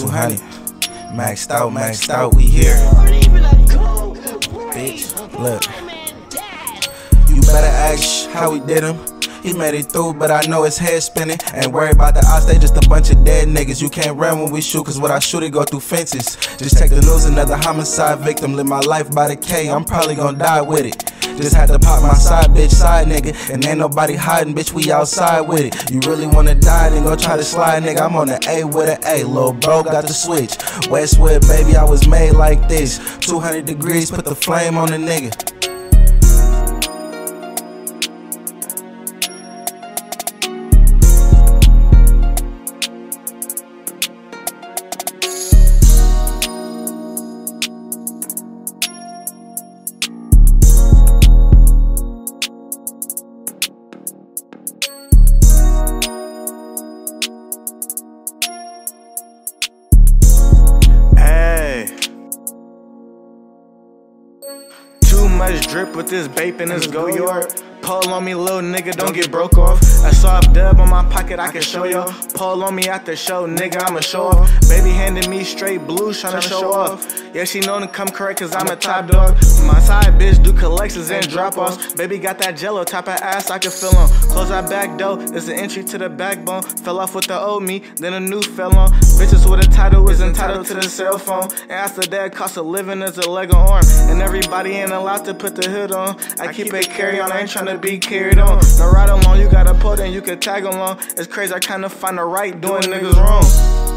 200. Maxed out, maxed out, we here. Bitch, look. You better ask how we did him. He made it through, but I know his head spinning. Ain't worried about the odds, they just a bunch of dead niggas. You can't run when we shoot, cause what I shoot it go through fences. Just take the news, another homicide victim. Live my life by the K, I'm probably gonna die with it. Just had to pop my side bitch side nigga. And ain't nobody hiding, bitch, we outside with it. You really wanna die, then go try to slide, nigga. I'm on the A with an A. Lil' bro got the switch. Westwood, baby, I was made like this. 200 degrees, put the flame on the nigga. Too much drip with this bape in this Goyard. Pull on me, little nigga, don't get broke off. A soft dub on my pocket, I can show y'all. Pull on me at the show, nigga, I'ma show off. Baby handing me straight blues, tryna show off. Yeah, she known to come correct, cause I'm a top dog. My side bitch do collections and drop offs. Baby got that jello type of ass I can feel on. Close that back door, it's the entry to the backbone. Fell off with the old me, then a new fell on. Bitches with a title is entitled to the cell phone. And after that, cost of living is a leg of arm. And everybody ain't allowed to put the hood on. I keep it carry on, I ain't tryna be carried on. No ride along, you gotta pull, then you can tag along. It's crazy, I kinda find the right doing niggas wrong.